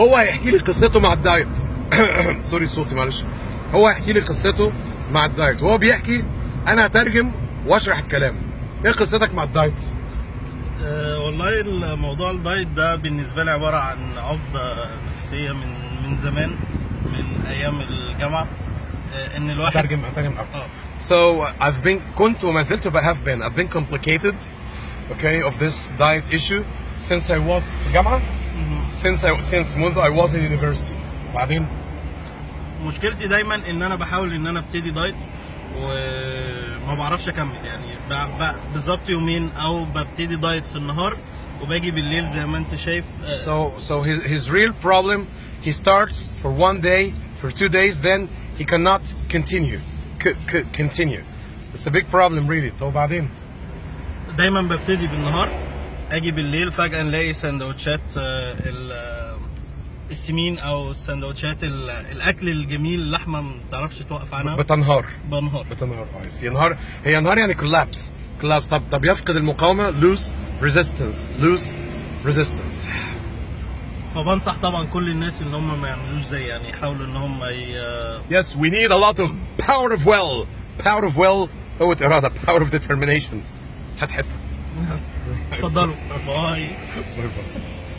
هو هيحكي لي قصته مع ال diet. sorry صوتي معلش. هو هيحكي لي قصته مع ال diet. وهو بيحكي أنا هترجم وأشرح الكلام. إيه قصتك مع ال diet؟ أه والله الموضوع ال diet ده بالنسبة لي عبارة عن عقده نفسية من من زمان من أيام الجامعة. أه إن الواحد هترجم هترجم آه. So I've been كنت وما زلت have been. I've been complicated okay of this diet issue since I was في الجامعة since I since منذ I was in university بعدين مشكلتي دايما ان انا بحاول ان انا ابتدي دايت وما بعرفش اكمل يعني ب- ب- بالظبط يومين او ببتدي دايت في النهار وباجي بالليل زي ما انت شايف أه، so so his his real problem he starts for one day for two days then he cannot continue C- c- continue it's a big problem really طب بعدين دايما ببتدي بالنهار أجي بالليل فجأة نلاقي سندوتشات آه، آه، السمين أو السندوتشات ال- الأكل الجميل اللحمه ما تعرفش توقف عنها. بتنهار. بنهار. بتنهار. آه يس ينهار. هي ينهار يعني collapse. collapse. طب طب يفقد المقاومة. lose resistance. lose resistance. فبنصح طبعا كل الناس إن هم ما يعملوش زي يعني يحاولوا إن هم ي- Yes, we need a lot of power of will. Power of will. قوة إرادة. Power of determination. هات حتة. اتفضلوا باي باي باي.